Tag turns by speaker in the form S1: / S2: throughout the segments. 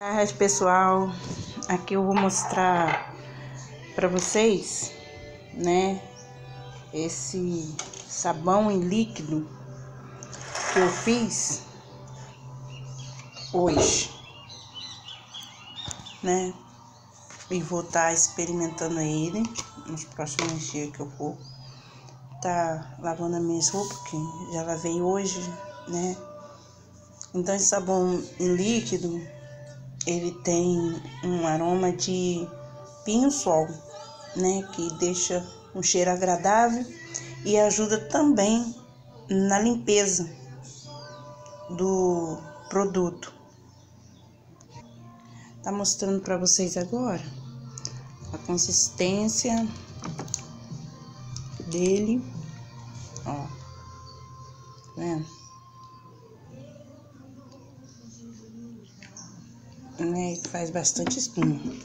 S1: Boa tarde, pessoal. Aqui eu vou mostrar para vocês, né, esse sabão em líquido que eu fiz hoje, né? E vou estar tá experimentando ele nos próximos dias que eu for tá lavando as minhas roupas, que já lavei hoje, né? Então esse sabão em líquido ele tem um aroma de pinho-sol, né, que deixa um cheiro agradável e ajuda também na limpeza do produto. Tá mostrando para vocês agora a consistência dele, ó, tá vendo? Né? Faz bastante espinho.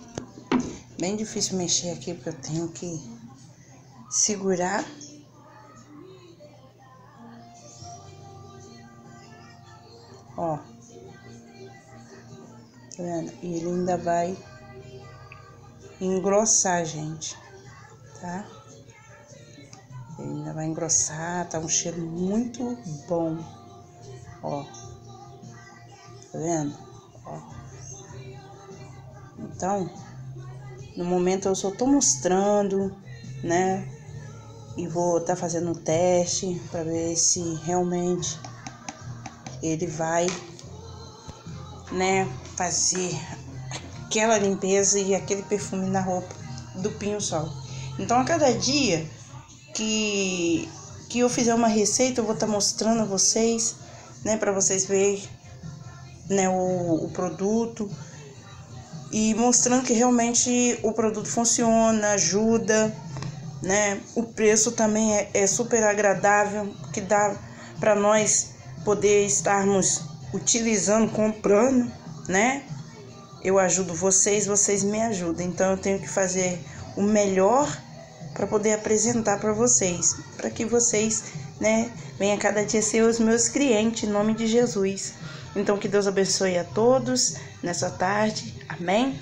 S1: Bem difícil mexer aqui porque eu tenho que segurar. Ó. Tá vendo? E ele ainda vai engrossar, gente. Tá? Ele ainda vai engrossar, tá um cheiro muito bom. Ó. Tá vendo? Ó. Então, no momento eu só tô mostrando, né? E vou estar tá fazendo um teste para ver se realmente ele vai, né, fazer aquela limpeza e aquele perfume na roupa do pinho-sol. Então, a cada dia que que eu fizer uma receita, eu vou estar tá mostrando a vocês, né, para vocês verem, né, o, o produto e mostrando que realmente o produto funciona, ajuda, né? O preço também é, é super agradável, que dá para nós poder estarmos utilizando, comprando, né? Eu ajudo vocês, vocês me ajudam. Então eu tenho que fazer o melhor para poder apresentar para vocês, para que vocês, né, venham cada dia ser os meus clientes em nome de Jesus. Então, que Deus abençoe a todos nessa tarde. Amém?